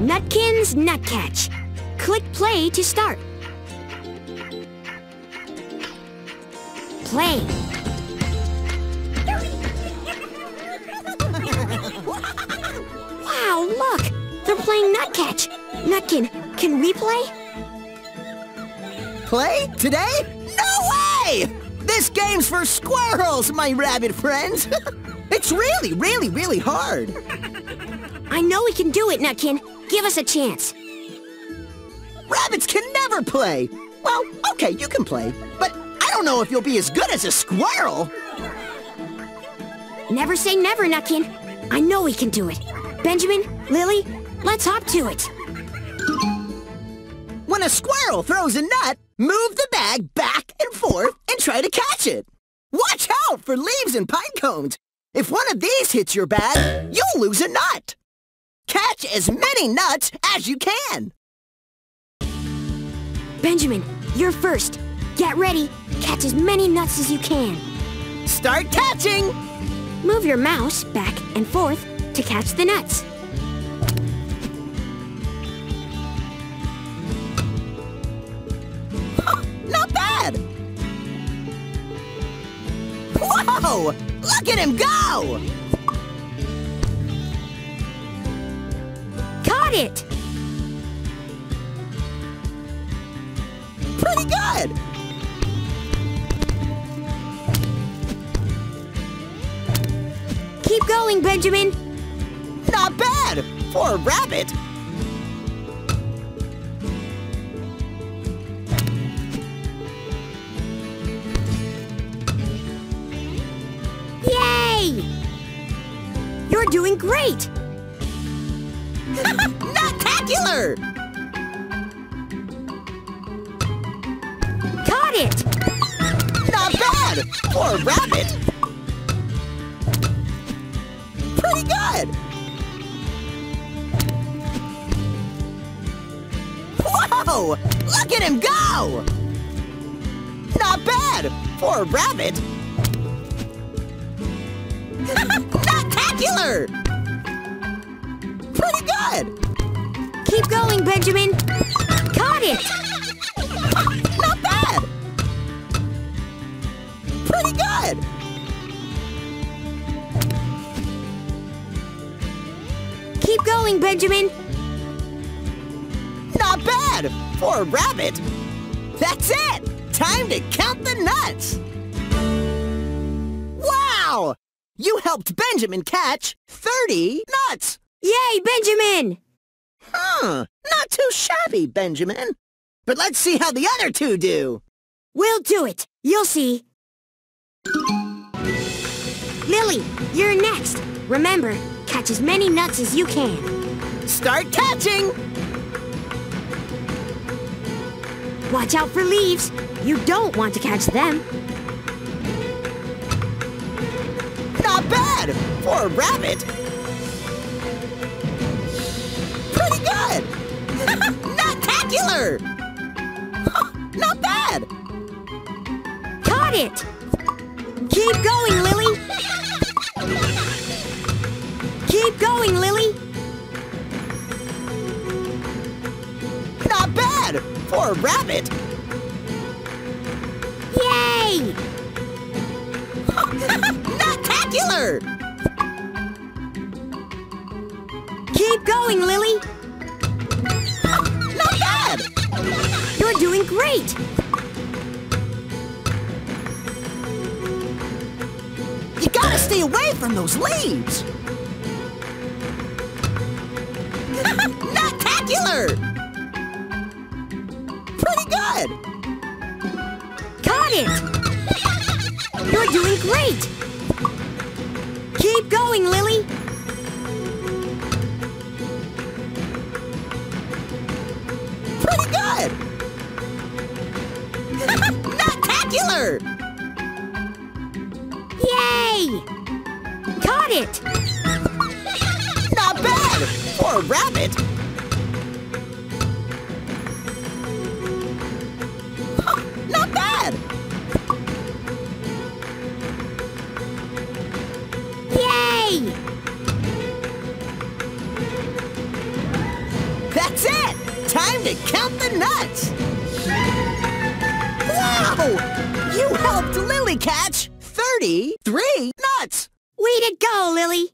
Nutkin's Nut Catch. Click play to start. Play. wow, look! They're playing Nut Catch. Nutkin, can we play? Play? Today? No way! This game's for squirrels, my rabbit friends. it's really, really, really hard. I know we can do it, Nutkin. Give us a chance. Rabbits can never play. Well, okay, you can play, but I don't know if you'll be as good as a squirrel. Never say never, Nutkin. I know we can do it. Benjamin, Lily, let's hop to it. When a squirrel throws a nut, move the bag back and forth and try to catch it. Watch out for leaves and pine cones. If one of these hits your bag, you'll lose a nut. Catch as many nuts as you can. Benjamin, you're first. Get ready. Catch as many nuts as you can. Start catching! Move your mouse back and forth to catch the nuts. Not bad! Whoa! Look at him go! Caught it! Pretty good! Keep going, Benjamin. Not bad for a rabbit. Yay! You're doing great! Nutacular! Caught it! Not bad a rabbit. Pretty good. Whoa! Look at him go! Not bad a rabbit. Nutacular! Keep going, Benjamin. Caught it! Not bad. Pretty good. Keep going, Benjamin. Not bad for a rabbit. That's it. Time to count the nuts. Wow! You helped Benjamin catch 30 nuts. Yay, Benjamin! Huh. Not too shabby, Benjamin. But let's see how the other two do. We'll do it. You'll see. Lily, you're next. Remember, catch as many nuts as you can. Start catching. Watch out for leaves. You don't want to catch them. Not bad for a rabbit. Nutacular. Not bad. Caught it! Keep going, Lily! Keep going, Lily! Not bad for a rabbit. Yay! Keep great! You gotta stay away from those leaves. Nutacular. Pretty good. Caught it! You're doing great! Keep going, Lily! Nutacular. Yay! Caught it! Not bad for a rabbit. Not bad. Yay! That's it! Time to count the nuts! Catch 33 nuts! Way to go, Lily!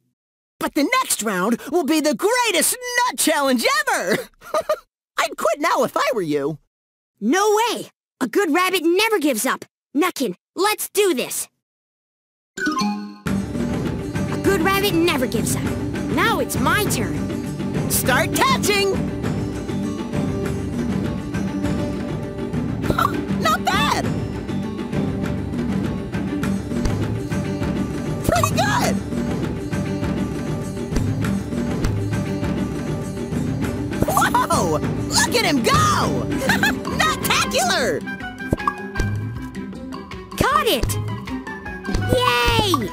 But the next round will be the greatest nut challenge ever! I'd quit now if I were you. No way! A good rabbit never gives up. Nutkin, let's do this! A good rabbit never gives up. Now it's my turn. Start catching! Look at him go! Nutacular! Caught it! Yay!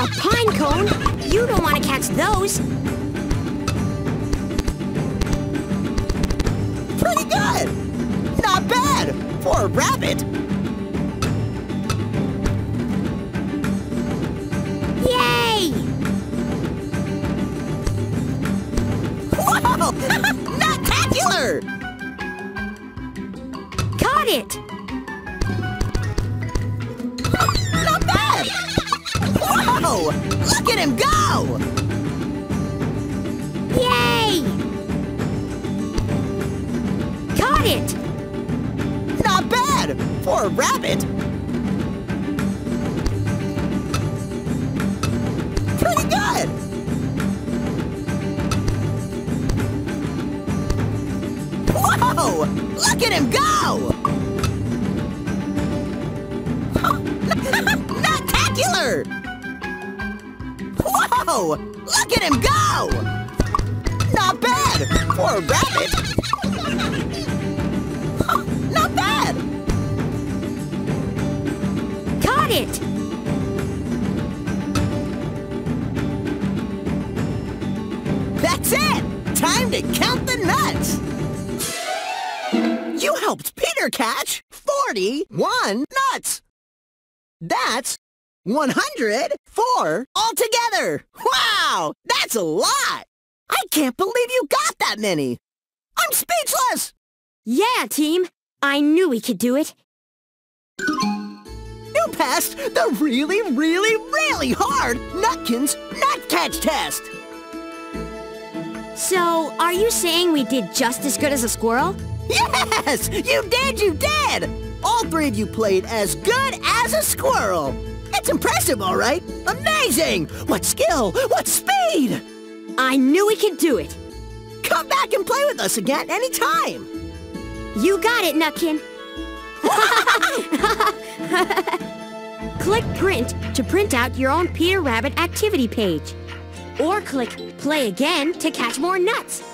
A pine cone? You don't want to catch those. Pretty good! Not bad for a rabbit. Whoa! Nutacular! Caught it! Not bad! Whoa! Look at him go! Yay! Caught it! Not bad for a rabbit. Look at him go! Nutacular! Whoa! Look at him go! Not bad for a rabbit. Not bad! Caught it! That's it! Time to count the nuts! You helped Peter catch 41 nuts! That's 104 altogether! Wow! That's a lot! I can't believe you got that many! I'm speechless! Yeah, team! I knew we could do it. You passed the really, really, really hard Nutkins Nut Catch Test! So, are you saying we did just as good as a squirrel? Yes! You did, you did! All three of you played as good as a squirrel! It's impressive, all right? Amazing! What skill! What speed! I knew we could do it. Come back and play with us again anytime! You got it, Nutkin. click Print to print out your own Peter Rabbit activity page. Or click Play Again to catch more nuts.